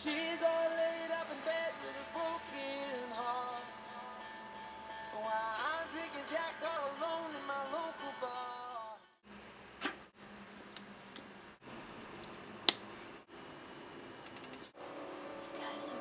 She's all laid up in bed with a broken heart. While I'm drinking Jack all alone in my local bar. The sky's so